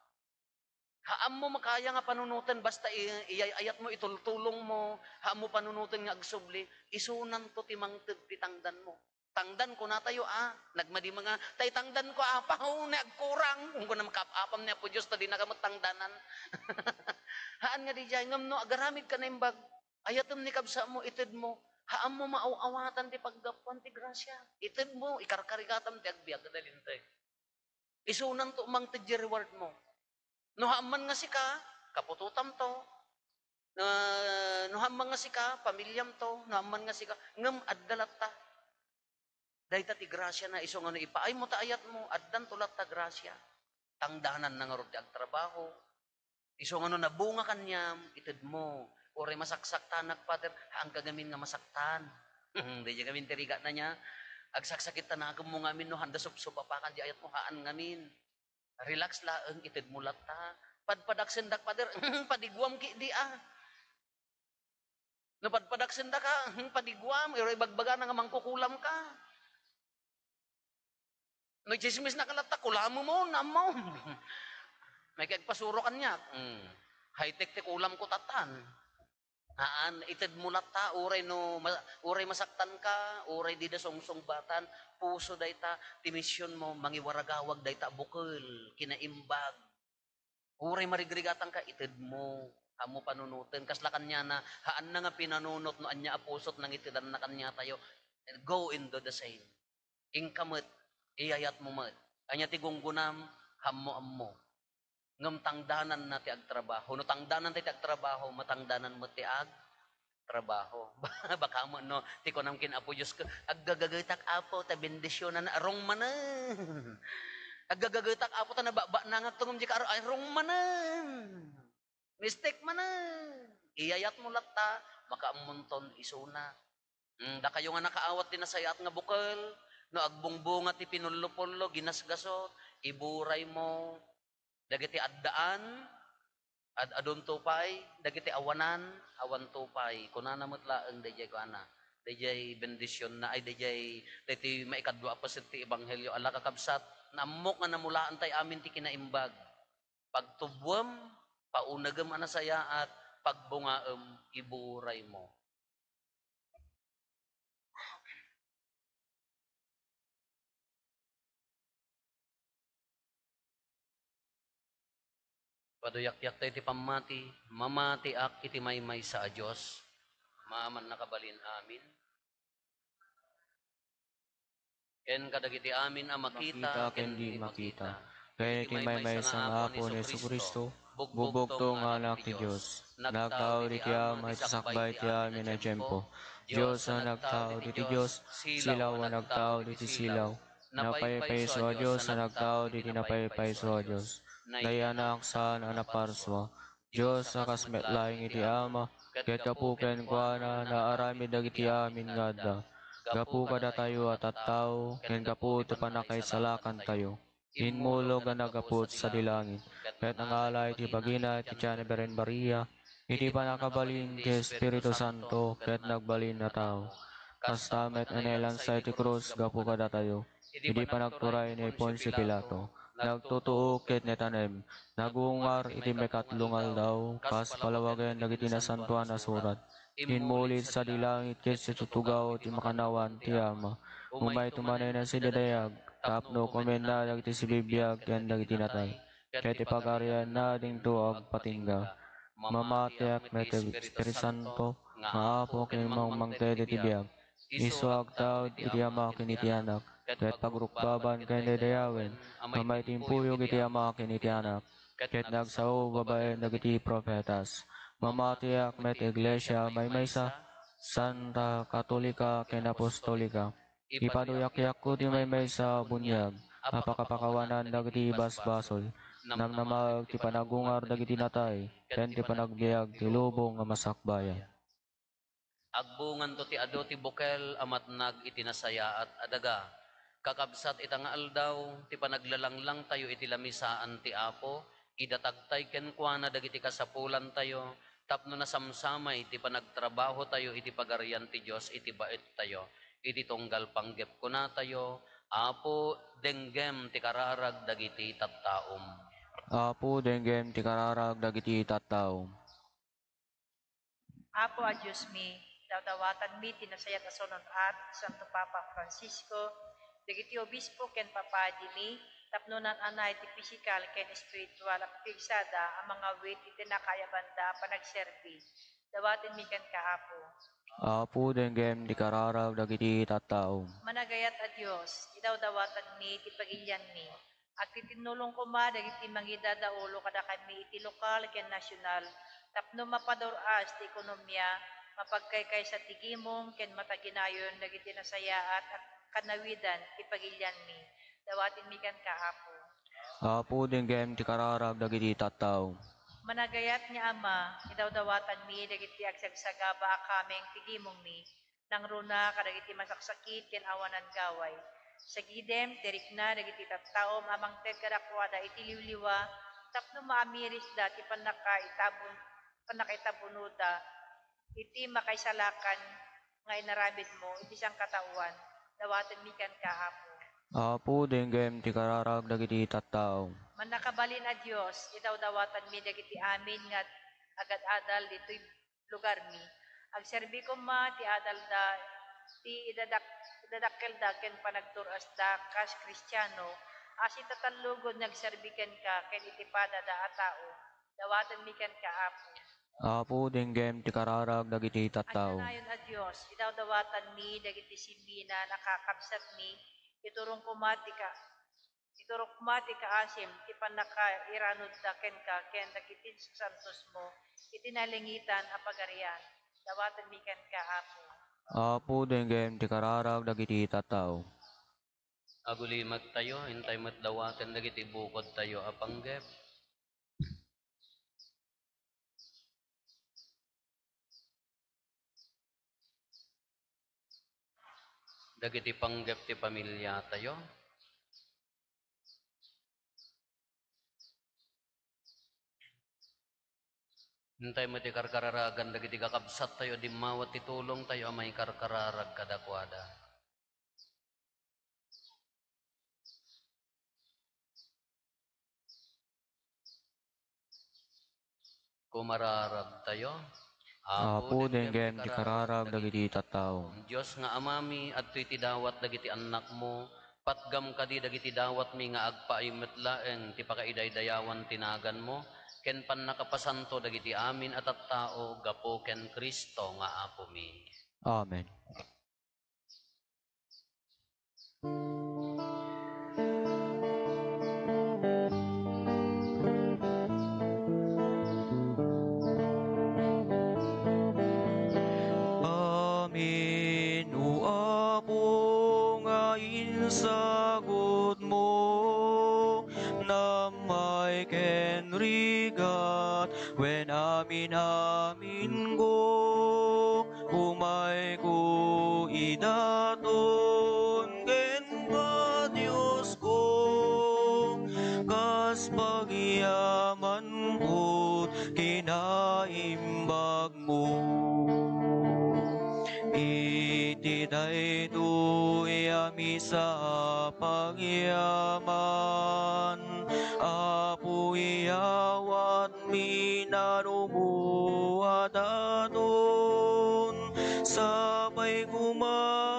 Haam mo makaya nga panunutan basta iyayat mo itultulong mo, haam mo panunutan nga agsubli, isunan to timang ti tangdan mo. Tangdan ko na tayo ah, nagmadi mga, tay tangdan ko ah, pahaw na agkurang, kung ko na makapapam niya po Diyos, tadi na kamot tangdanan. Haan nga di jay, ngam no, agaramid ka na imbag, ayatom ni kabsa mo, itid mo, haam mo maaw-awatan ti paggapuan ti grasya. Itid mo, ikarkarigatam ti agbiag, kadalintay. Isunan to mang ti reward mo. No haman nga si ka, kapututam to. Na no haman nga si ka, pamilyam to. No haman nga si ka, ngam addalat ta. Dahil ti grasya na isong ano ipaay mo ta ayat mo, addan tulat ta grasya. Tangdanan na nga ro ti agtrabaho. Isong ano nabunga kanyam, ited mo. Ore masaksak tanak pater, haang kagamin nga masaktan. Di niya gamin tiriga na niya. Agsaksakit na mo ngamin no handa supapakan di ayat mo haan ngamin. Relax laeng ited mulat ta. Padpadak sendak pader, padigwam ki di ah. Napadpadak sendak ka, padigwam, iro ibagbaga nga mangkukulam ka. No chismis na kalata, kulamo mo, namo. May kagpasuro kanya. Mm. High-tech kulam ko tatan. Haan, ited mulat ta, uray no, uray masaktan ka, uray di songsong batan, puso dayta, timisyon mo, mangiwaragawag dayta bukol, kinaimbag. Uray marigrigatan ka, ited mo, amo panunutin, kasla kanya na, haan na nga pinanunot no anya apusot nang itidan na kanya tayo, go into the same. Ingkamot, iyayat mo mat. Anya ti gunggunam, hammo ammo. Ngam tangdanan na ti agtrabaho. No tangdanan ti agtrabaho, matangdanan mo ti ag trabaho. Baka mo, no, ti ko nam kinapo Diyos ko, aggagagatak apo, ta bendisyon na arong man na. Aggagagatak apo, ta nababa na nga tungom di ka arong man na. Mistake man na. Iyayat mo lata, makaamunton isuna. Mm, da kayo nga nakaawat din na sayat nga bukal, no agbungbunga ti pinullo-pullo, ginasgasot, iburay mo, dagiti addaan, ad adon tupay, dagiti awanan, awan tupay, kunana mutlaeng dayjay ko ana. Dayjay bendisyon na ay dayjay dayjay maikadwa pa sa ti ebanghelyo ala kakabsat namok nga namulaan tay amin ti kinaimbag. Pagtubwam, paunagem ana saya at pagbungaem iburay mo. Paduyak-yak tayo ti pamati, mamati ak iti maymay sa Diyos, maaman nakabalin amin. Ken kadagiti amin a makita, Makita, ken di makita. Kaya iti may may sa apo ni Yesu Kristo, bubog to nga anak ti Diyos. Nagtao di tiya, may sasakbay tiya, amin na tiyempo. Diyos na nagtao di ti Diyos, silaw na nagtao di ti silaw. Napaypay so a Diyos na nagtao di ti napaypay so a Diyos. Dayanak sa nanaparswa. Diyos na kasmet laing iti ama, ket kapuken kwa na naarami dagiti amin nga da. Gapu kada tayo at at tao, ken gapu ito panakay salakan tayo. Inmulog ang nagaput sa dilangin, ket nangalay ti bagina ti Tiana Beren Maria, iti panakabalin ti Espiritu Santo, ket nagbalin na tao. Kastamet anelan sa iti krus, gapu kada tayo. Hindi pa nagturay ni Ponce Pilato. Nagtutuo ket netanem, nagungar iti mekatlungal daw, kas palawagan dagiti nasantuan na surat. Inmulit sa dilangit ket tutugaw ti makanawan ti ama. Umay tumanay na si dadayag, tapno komen na dagiti si bibiyag ken dagiti natay. Ket ipagarian na ding tuag patingga. Mamatiak mete Espiritu Santo, maapo ken mangmangte ti biyag. Isuag tao iti ama ken ket pagrukbaban ken dedayawen, mamay timpuyog iti ama ken iti anak, ket nagsao babae dagiti profetas. Mamatiak met iglesia may maysa, Santa Katolika ken Apostolika. Ipaduyak-yak ko di may maysa bunyag, apakapakawanan dagiti basbasol, namnamag ti panagungar dagiti natay, ken ti panagbiag ti lubong nga masakbayan. Agbungan to ti ado ti bukel amat nag itinasaya at adaga. Kakabsat ita nga aldaw, ti panaglalanglang tayo iti lamisaan ti apo, idatagtay ken kuana dagiti kasapulan tayo, tapno na samsamay ti panagtrabaho tayo iti pagarian ti Dios iti bait tayo, iti tunggal panggep ko na tayo, apo denggem ti kararag dagiti tattaom. Apo denggem ti kararag dagiti tattao. Apo a Diyos mi, dawdawatan mi tinasayat asonon at Santo Papa Francisco, dagiti obispo ken papadi mi, tapnonan anay ti pisikal ken espiritual at pigsada ang mga wit iti nakayabanda panagserbi. Dawatin mi ken kaapo. Apo denggem ti kararag dagiti tattao. Managayat a Diyos, idawdawatan mi ti pagilyan mi. At titinulong ko ma, dagiti mangidadaulo kada kami iti lokal ken nasyonal, tapno mapadoras ti ekonomiya, mapagkaykay sa tigimong, ken mataginayon, dagiti nasayaat at kanawidan ti pagilyan mi. Dawatin mi kan kaapo. Apo denggem ti kararag dagiti tattao. Managayat niya ama, idawdawatan mi, dagiti agsagsagaba kameng tigimong mi, nang runa kadagiti masaksakit ken awanan gaway. Sa gidem, derik na, dagiti tattaom, amang ted kadakwada iti liwliwa, tapno maamiris da, ti panaka itabun, panakaitabunuda, iti makaisalakan, nga inarabid mo, iti siyang katawan, dawatan mi kan kaapo. Apo denggem ti kararag dagiti tattao. Manakabalin a Dios, itaw dawatan mi dagiti amin nga agad-adal dito'y lugar mi. Agserbi ko ma ti adal da ti idadak idadakkel da ken panagturas da kas Kristiyano as itatalugod nagserbi ken ka ken itipada da a tao. Dawatan mi ken ka apo. Denggem ti kararag dagiti tattao. Anyanayon a Dios, itaw dawatan mi dagiti simbi na nakakabsat mi, iturong kumati ka, iturong kumati ka asim, ti panaka iranod da ken ka, ken dakitin sa santos mo, itinalingitan a pagarian. Dawatan mi ken ka Apo. Apo denggem ti kararag dagiti tattao. Agulimat tayo, hintay mat dawaten dagiti bukod tayo apanggep. Dagiti panggep ti pamilya tayo. Hintay mo ti karkararagan dagiti kakabsat tayo di mawat ti tulong tayo amay karkararag kadakwada. Kumararag tayo. Apo denggem ti kararag dagiti tattao. Diyos nga amami at ti dawat dagiti anak mo, patgam kadi dagiti dawat mi nga agpaaymet laeng ti pakaidaydayawan tinagan mo, ken pan nakapasanto dagiti amin at at tao gapo ken Kristo nga apo mi. Amen. Amin, nga insagot mo na may kenrigat. When amin amin go umay ko idaton ken ka Diyos ko? Kas pagyaman ko kinaimbag mo Yami sa pagyaman Apo iyawat minarumo adaton Sabay kumatataga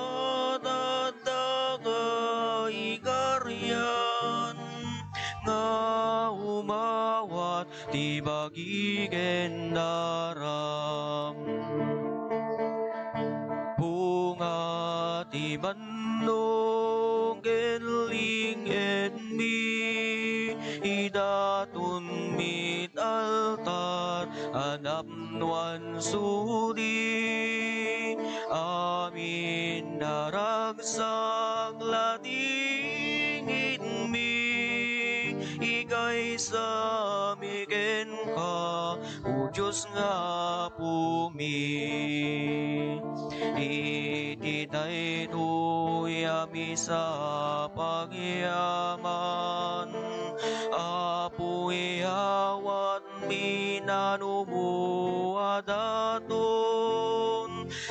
ikaryan Nga umawat ti bagigen altar anap nuan sudi. Amin daragsang ladingit mi igay sa miken ka o Diyos nga pumi. Iti dayto yami sa pagyaman. Apo iyawat minanumo adaton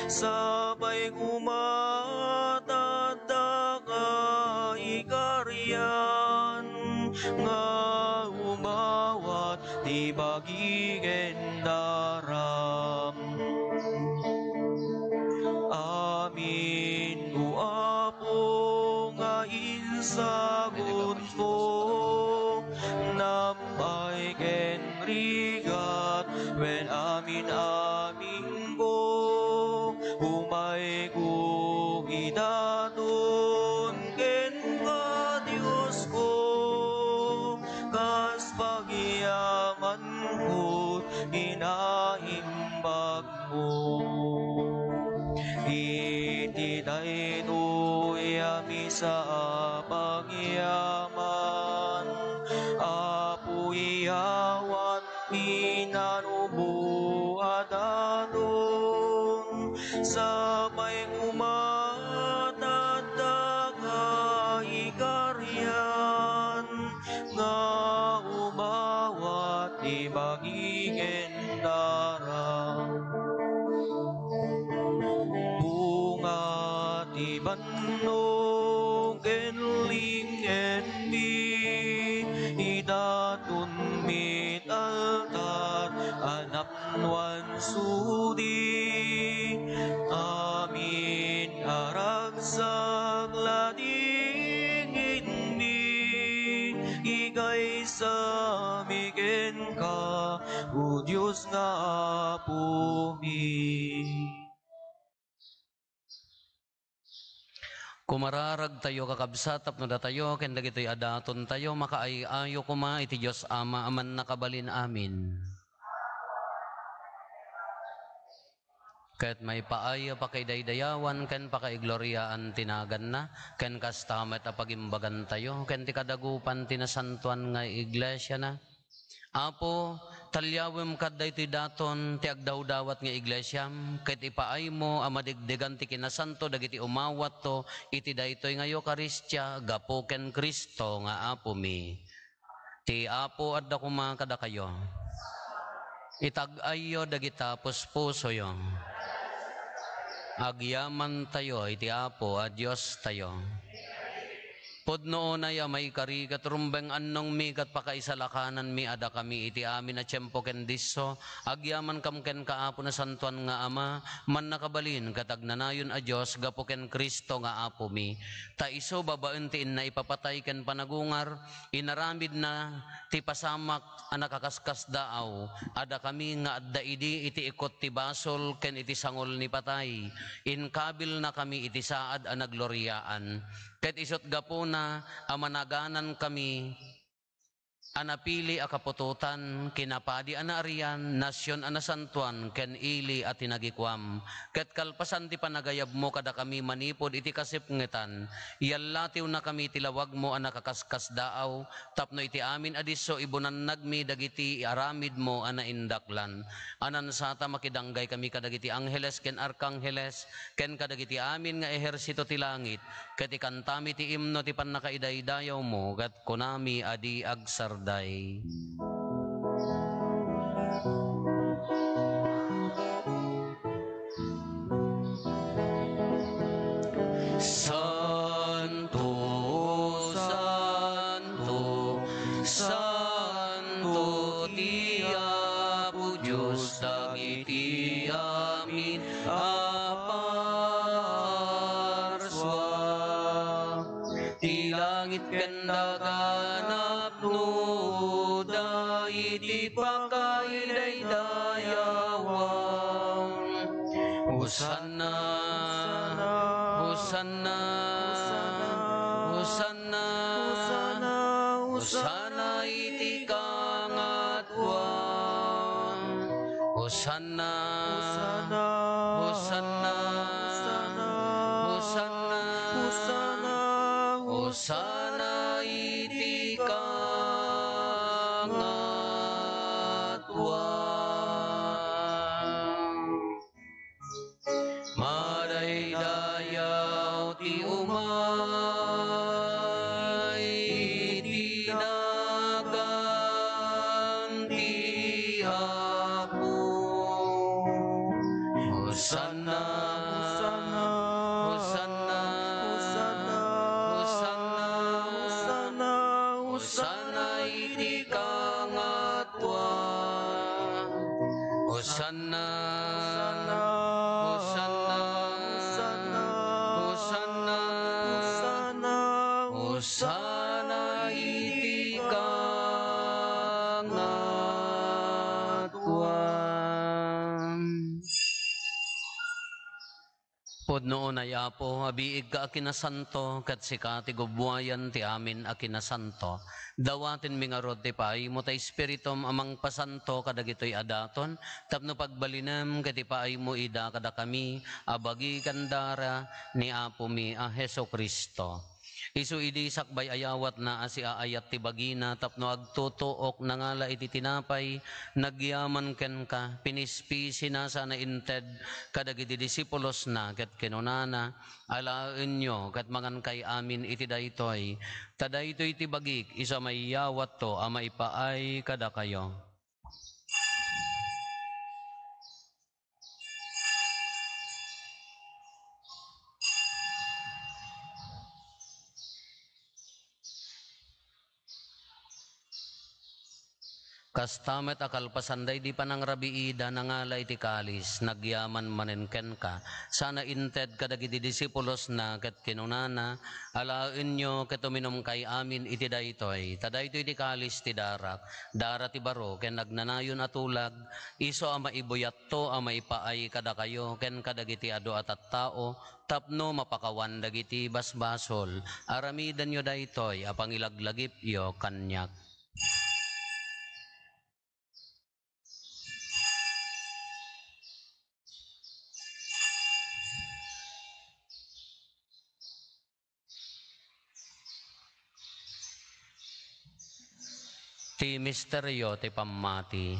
Sabay kumatataga ikaryan Nga umawat ti bagigen daram Amin o Apo nga insagot amin amin go Umay ko idaton ken ka Diyos ko. Kas pagyaman ko inaimbag Diyos nga pumi Kumararag tayo kakabsat tapno da tayo ken dagitoy adaton tayo makaayo kuma iti Dios Ama aman nakabalin amin. Ket may paaya pa kay daydayawan, ken pa kay gloryaan tinagan na, ken kastamet a pagimbagan tayo, ken ti kadagupan tinasantuan nga iglesia na. Apo, talyawem kad daytoy daton ti agdawdawat nga iglesyam, ket ipaay mo amadigdigan ti kinasanto dagiti umawat to, iti daytoy nga Eukaristya, gapo ken Kristo nga apo mi. Ti apo adda kuma kada kayo. Itag-ayo dagita puspuso yo. Agyaman tayo, iti apo, a Diyos tayo. Podno na ya may kari kat rumbeng annong mi kat pakaisalakanan mi ada kami. Iti amin na tiyempo ken disso agyaman kam ken kaapo na santuan nga ama. Man nakabalin kat agnanayon a Dios gapo ken Kristo nga apo mi. Ta iso babaen ti na ipapatay ken panagungar. Inaramid na ti pasamak a nakakaskas daaw. Ada kami nga adda idi iti ikot ti basol ken iti sangol ni patay. Inkabil na kami iti saad a nagloryaan Ket isot gapo na amanaganan kami anapili a kapututan kinapadi anarian nasyon anasantuan ken ili at tinagikwam ket kalpasan ti panagayab mo kada kami manipod iti kasipngetan yallatiw na kami tilawag mo ang nakakaskas daaw tapno iti amin adiso ibunan nagmi dagiti aramid mo ana indaklan anan sata makidanggay kami kadagiti angheles ken arkangheles ken kadagiti amin nga ehersito ti langit ket ikantami ti imno ti pannakaidaydayaw mo ket kunami adi agsarday Santo, Sana noon ay apo, abiig ka akinasanto, kat sika ti gubwayan ti amin akinasanto. Dawatin mi nga rod ti paay mo ta espiritum amang pasanto kadagitoy adaton, tapno pagbalinam kati paay mo ida kada kami, abagi kandara ni apo mi a Heso Kristo. Isu idi sakbay ayawat na asi aayat ti bagina tapno agtutuok nangala iti tinapay nagyaman ken ka pinispisi na sana inted kadagiti disipulos na ket kenunana alaen nyo ket mangan kay amin iti daytoy. Tadaytoy ti bagik isa may yawat to a maipaay kada kayo Kastamet akalpasanday di panang rabiida nangala iti kalis, nagyaman manenken ka. Sana inted kadagiti disipulos na ket kinunana, alaen nyo ket uminom kay amin iti daytoy. Tadaytoy iti kalis ti darak, dara ti baro, ken nagnanayon atulag, iso ama ibuyat to ama ipaay kada kayo, ken kadagiti ado at at tao, tapno mapakawan dagiti basbasol, aramidan nyo daytoy, apang ilaglagip yo kanyak. Ti misteryo ti pamati.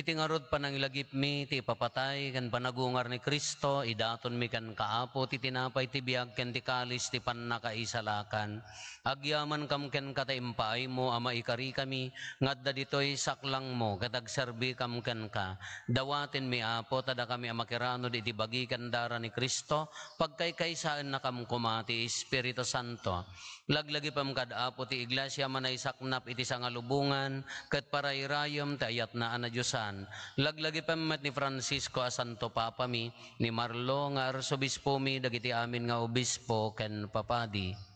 Itingarod pa ng ilagip mi, ti papatay, kan panagungar ni Kristo, idaton mi kan kaapo, ti tinapay ti biyag, ken ti kalis, ti pannakaisalakan. Agyaman kam ken kataimpaay mo, ama ikari kami, ngadda ditoy saklang mo, katagserbi kam ken ka. Dawatin mi apo, tada kami amakirano di ti bagi kandara ni Kristo, pagkaykaysaan na kam kumati, Espiritu Santo. Laglagi pam kad apo ti iglesia manay saknap iti sangalubungan, ket parayrayom ti ayat na ana. Laglagi pam met ni Francisco a Santo Papa mi, ni Marlo nga arsobispo mi, dagiti amin nga obispo ken papadi.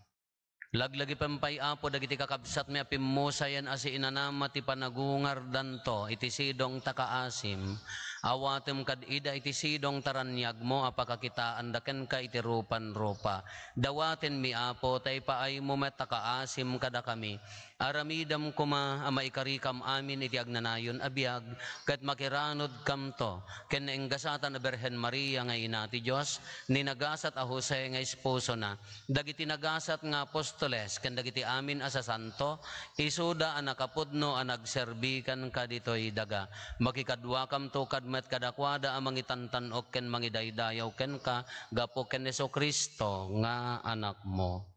Laglagi pampay apo dagiti kakabsat mi apimmusayan asi inanama ti panagungar danto iti sidong takaasim. Awatem kad ida iti sidong taranyag mo apakakitaan daken ka iti rupan rupa. Dawaten mi apo tay paay mo met takaasim kada kami. Aramidam kuma ama ikarikam amin iti agnanayon abiyag kat makiranod kam to. Ken enggasatan a Berhen Maria nga ina ti Dios ni nagasat a Jose nga esposo na. Dagiti nagasat nga apostoles ken dagiti amin asa santo isuda a nakapudno a nagserbikan kaditoy daga. Makikadwa kam to kadmet kadakwada a mangitantanok ken mangidaydayaw ken ka gapo ken Kristo nga anak mo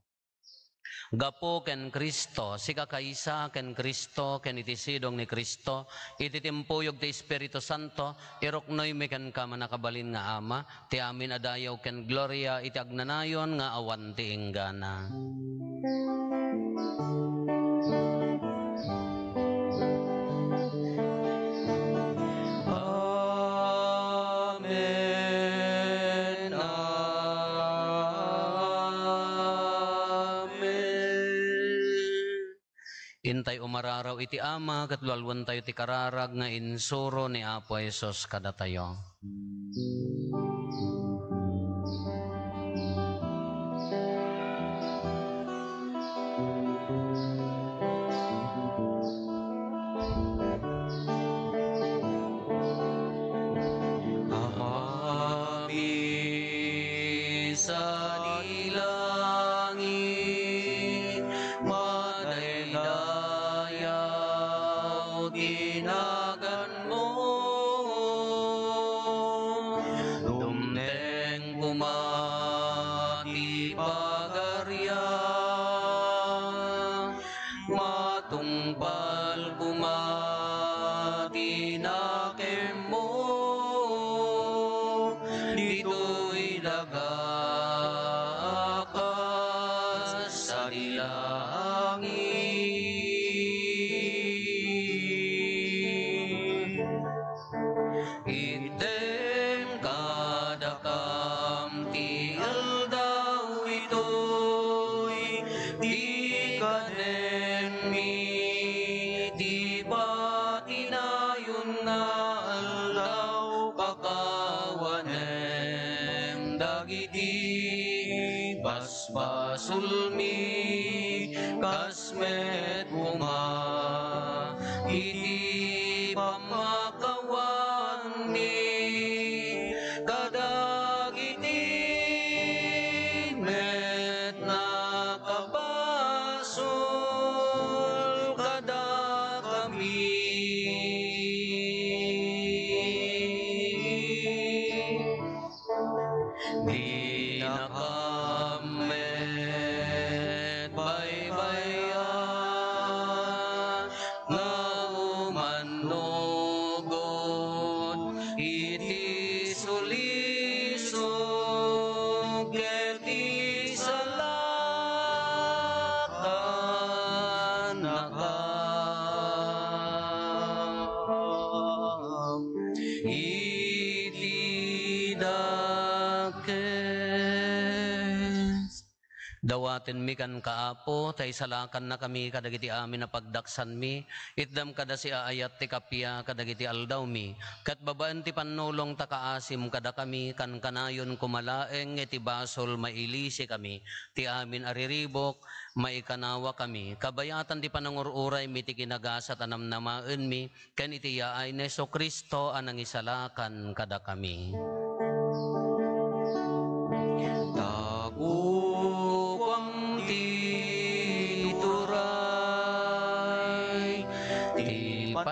Gapo ken Kristo, si kakaisa ken Kristo, ken iti sidong ni Kristo, iti timpuyog ti Espiritu Santo, iroknoy mi ken ka manakabalin nga ama, ti amin adayaw ken gloria, iti agnanayon nga awan ti inggana. Intay umararaw iti ama, katlualwan tayo ti kararag nga insuro ni Apo Esos kada tayo. Dawaten mi kan kaapo, tay salakan na kami kadagiti amin na pagdaksan mi, itdam kada si aayat ti kapya kadagiti aldaw mi, kat babaan ti panulong takaasim kada kami, kan kanayon kumalaeng iti basol mailisi kami, ti amin ariribok, maikanawa kami, kabayatan ti panangururay mi ti kinagasat anamnamaen mi, ken iti yaay Kristo anang isalakan kada kami.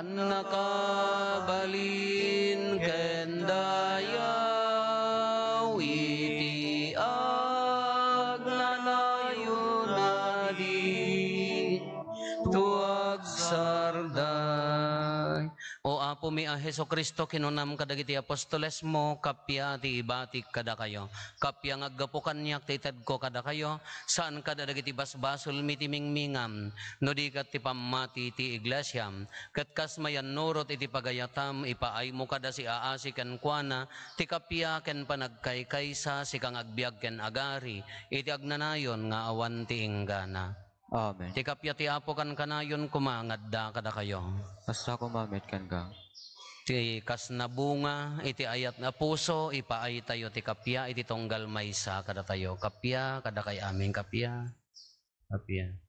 Ti panakabalin apo mi a Heso Kristo kinunam kadagiti apostoles mo kapya ti ibatik kada kayo. Kapya ngaggapo kanyak ti ko kada kayo. Saan kada dagiti basbasol mi ti mingmingam. No di kat ti pamati ti iglesyam. Kat kas mayan nurot iti pagayatam ipaay mo kada si aasi ken kuana. Ti kapya ken panagkaykaysa si kang agbiag ken agari. Iti agnanayon nga awan ti inggana. Amen. Ti kapya ti apo kan kanayon kumangadda kada kayo. Basta kumamit kan gang. Ti kas na bunga, iti ayat na puso, ipaay tayo ti kapya, iti tonggal maysa kada tayo. Kapya, kada kay aming kapya. Kapya.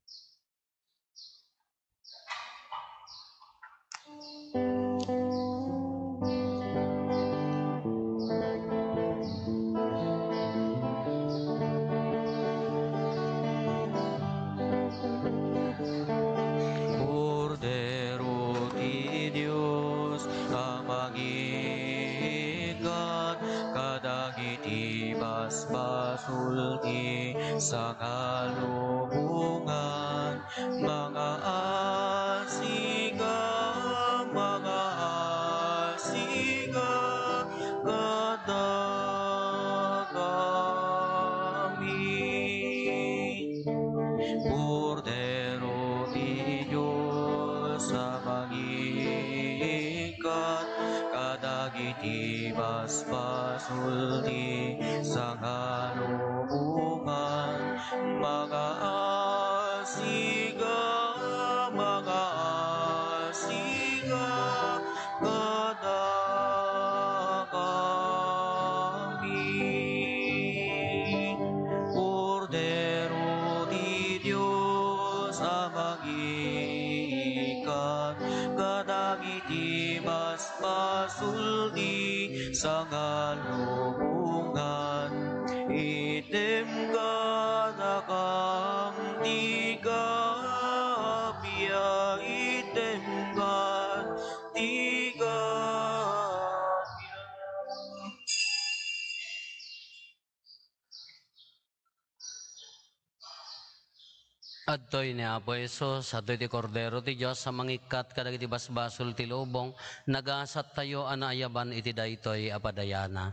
Adtoy ni Apo Esos, adtoy ti Kordero ti Diyos sa mangikat kadagiti basbasol ti lubong, nagasat tayo anayaban iti daytoy apadayana.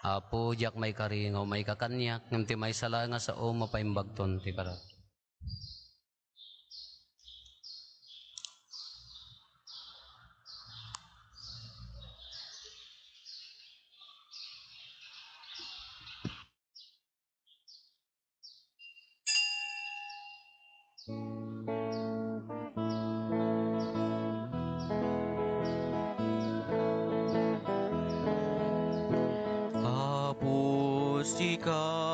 Apo, diyak may karingaw, may kakanyak, ngem ti may sala nga sa o mapaimbagton ti parat. Apusikat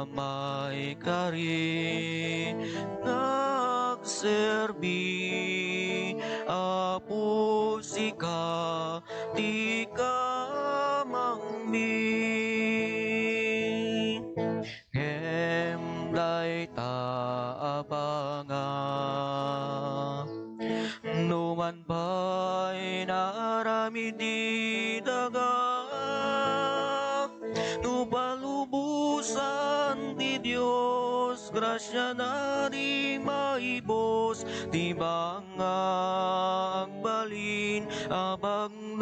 di gamay kari nagserbi. Apo sika ti Diyos Grasya na di maibos Di mga agbalin abagnos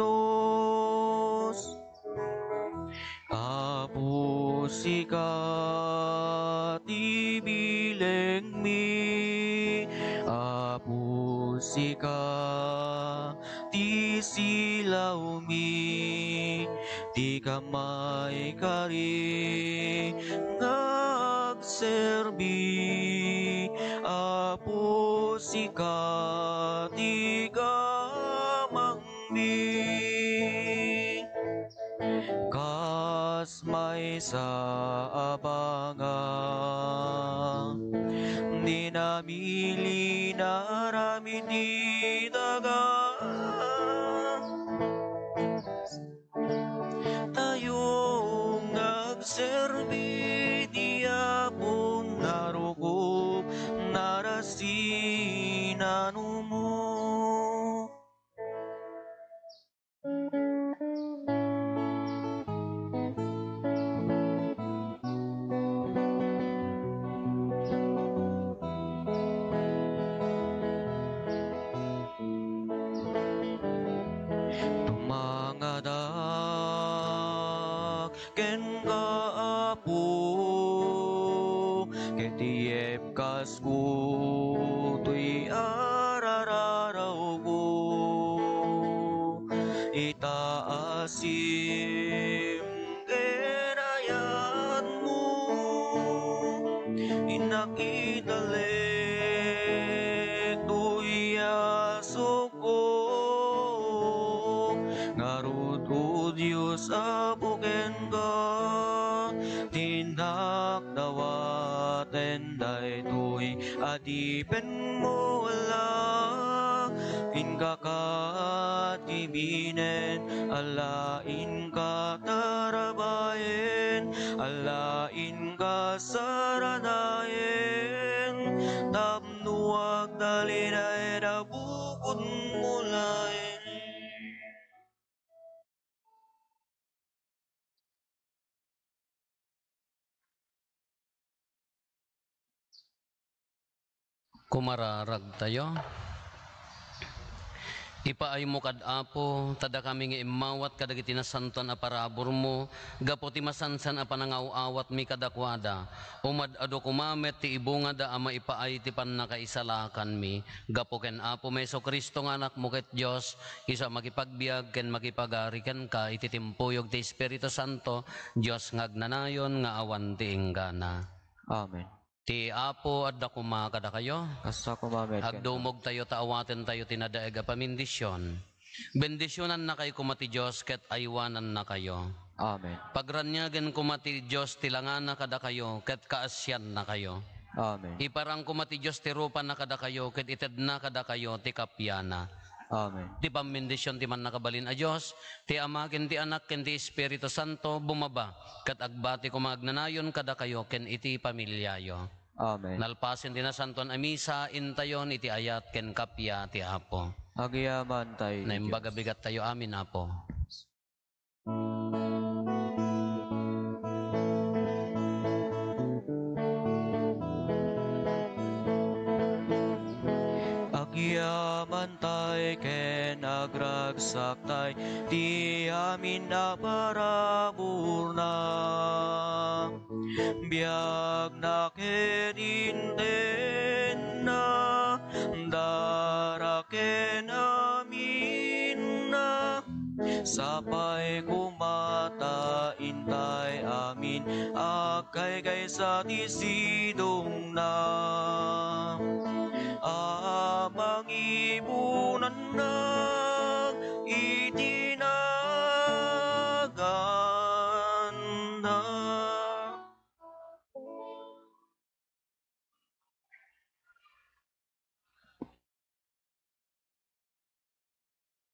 Apo sika tibileng mi Apo sika ti silaw mi. Di kamay kari nagserbi Apo sika ti kamang mi kas may sa abanga Di namili na rami tibinen alain ka tarabayen alain ka saranayen tapnuag dalinay na bukod mulayen Kumararag tayo. Ipaay mo kad apo, tada kami nga imawat kadagiti na santon a parabor mo, gapo ti masansan a panangaw-awat mi kadakwada, umad ado kumamet ti ibunga da ama ipaay ti pannakaisalakan mi, gapo ken apo meso Kristo nga anak mo ket Dios, isa makipagbiag ken makipagari ken ka ititimpuyog ti Espiritu Santo, Dios ngagnanayon nga awan ti inggana. Amen. Ti apo adda kumakada kayo, Kasta kumamet ken Agdumog tayo taawaten tayo tinadaega pamindisyon. Bendisyonan na kayo kumati Diyos ket aywanan na kayo. Amen. Pagranyagan kumati Diyos tilangan na kada kayo ket kaasyan na kayo. Amen. Iparang kumati Diyos ti rupan na kada kayo ket ited na kada kayo ti kapyana. Amen. Ti pamindisyon ti man nakabalin a Diyos, ti ama ken ti anak ken ti Espiritu Santo bumaba ket agbati kumagnanayon kada kayo ken iti pamilyayo. Amen. Nalpasin ti na santon a misa intayon iti ayat ken kapya ti apo. Agiyaman tayo. Na imbaga bigat tayo amin apo. Agyaman agragsak tay di amin na. Paraburna biag na ken inten na daraken amin na. Sapay kumata intay amin ak kay kaysa ti sidong na. Amang ibunan na